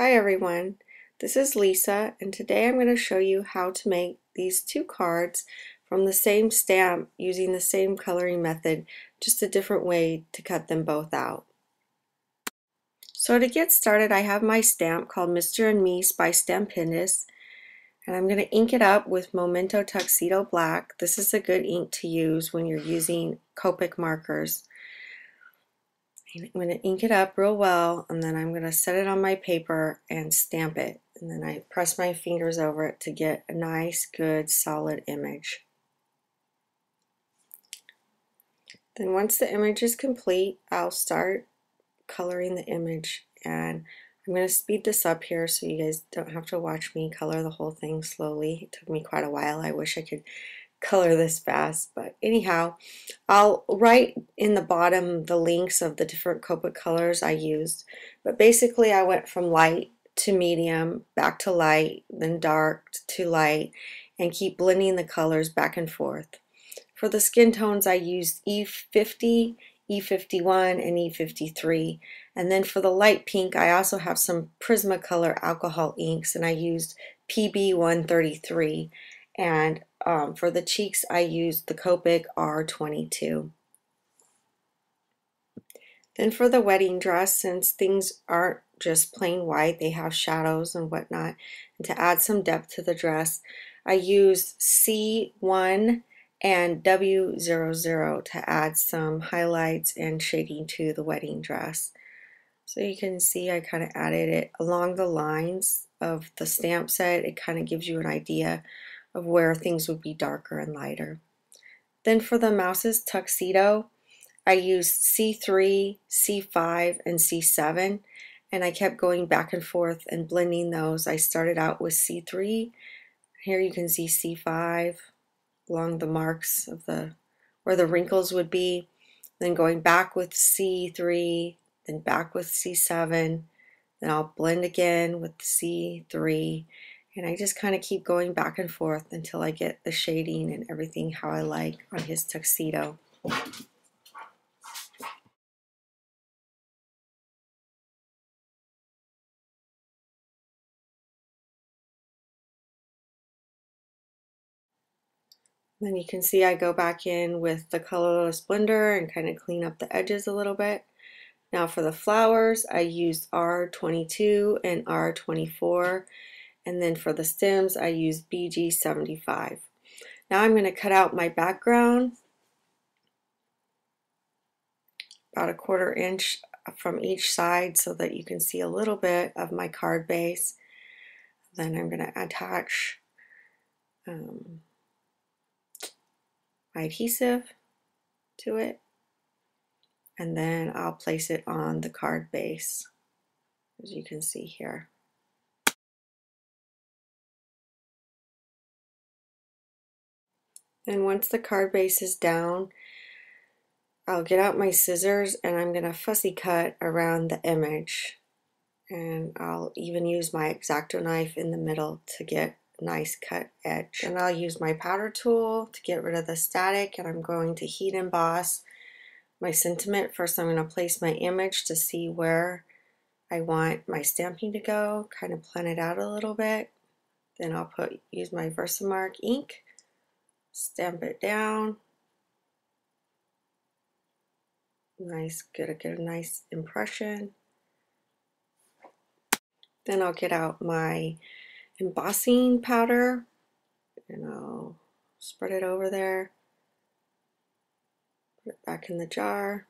Hi everyone, this is Lisa and today I'm going to show you how to make these two cards from the same stamp using the same coloring method, just a different way to cut them both out. So to get started I have my stamp called Mr. and Meeces by Stampendous and I'm going to ink it up with Memento Tuxedo Black. This is a good ink to use when you're using Copic markers. I'm going to ink it up real well and then I'm going to set it on my paper and stamp it and then I press my fingers over it to get a nice good solid image. Then once the image is complete I'll start coloring the image and I'm going to speed this up here so you guys don't have to watch me color the whole thing slowly. It took me quite a while. I wish I could color this fast. But anyhow, I'll write in the bottom the links of the different Copic colors I used. But basically I went from light to medium, back to light, then dark to light, and keep blending the colors back and forth. For the skin tones I used E50, E51, and E53. And then for the light pink I also have some Prismacolor alcohol inks and I used PB133 and um, for the cheeks, I used the Copic R22. Then for the wedding dress, since things aren't just plain white, they have shadows and whatnot, and to add some depth to the dress, I used C1 and W00 to add some highlights and shading to the wedding dress. So you can see I kind of added it along the lines of the stamp set. It kind of gives you an idea of where things would be darker and lighter. Then for the mouse's tuxedo, I used C3, C5, and C7, and I kept going back and forth and blending those. I started out with C3. Here you can see C5 along the marks of the where the wrinkles would be. Then going back with C3, then back with C7, then I'll blend again with C3, and I just kind of keep going back and forth until I get the shading and everything how I like on his tuxedo. Then you can see I go back in with the colorless blender and kind of clean up the edges a little bit. Now for the flowers, I used R22 and R24 and then for the stems, I use BG75. Now I'm going to cut out my background about a quarter inch from each side so that you can see a little bit of my card base. Then I'm going to attach um, my adhesive to it and then I'll place it on the card base as you can see here. And once the card base is down, I'll get out my scissors and I'm going to fussy cut around the image. And I'll even use my X-Acto knife in the middle to get nice cut edge. And I'll use my powder tool to get rid of the static and I'm going to heat emboss my sentiment. First I'm going to place my image to see where I want my stamping to go, kind of plan it out a little bit. Then I'll put use my Versamark ink stamp it down. Nice, get a, get a nice impression. Then I'll get out my embossing powder and I'll spread it over there. Put it back in the jar.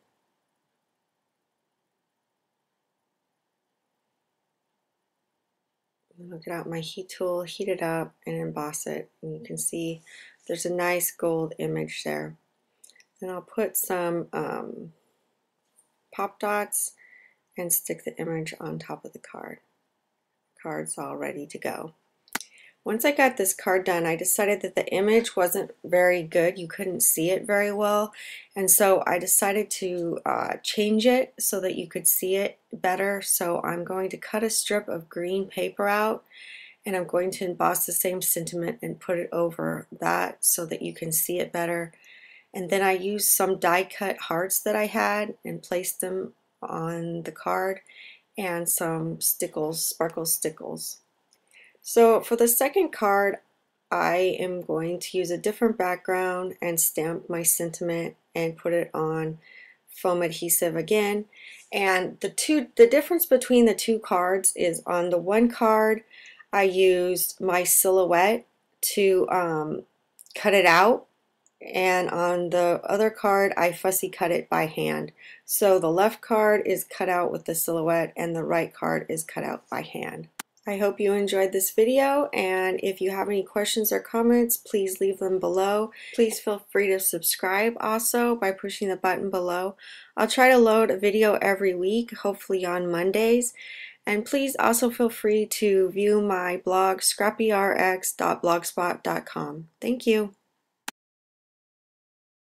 I'll get out my heat tool, heat it up, and emboss it. And you can see there's a nice gold image there. And I'll put some um, pop dots and stick the image on top of the card. Card's all ready to go. Once I got this card done, I decided that the image wasn't very good. You couldn't see it very well. And so I decided to uh, change it so that you could see it better. So I'm going to cut a strip of green paper out and I'm going to emboss the same sentiment and put it over that so that you can see it better. And then I used some die cut hearts that I had and placed them on the card and some stickles, sparkle stickles. So for the second card, I am going to use a different background and stamp my sentiment and put it on foam adhesive again. And the two, the difference between the two cards is on the one card, I used my silhouette to um, cut it out. And on the other card, I fussy cut it by hand. So the left card is cut out with the silhouette and the right card is cut out by hand. I hope you enjoyed this video and if you have any questions or comments please leave them below. Please feel free to subscribe also by pushing the button below. I'll try to load a video every week hopefully on Mondays and please also feel free to view my blog scrappyrx.blogspot.com. Thank you.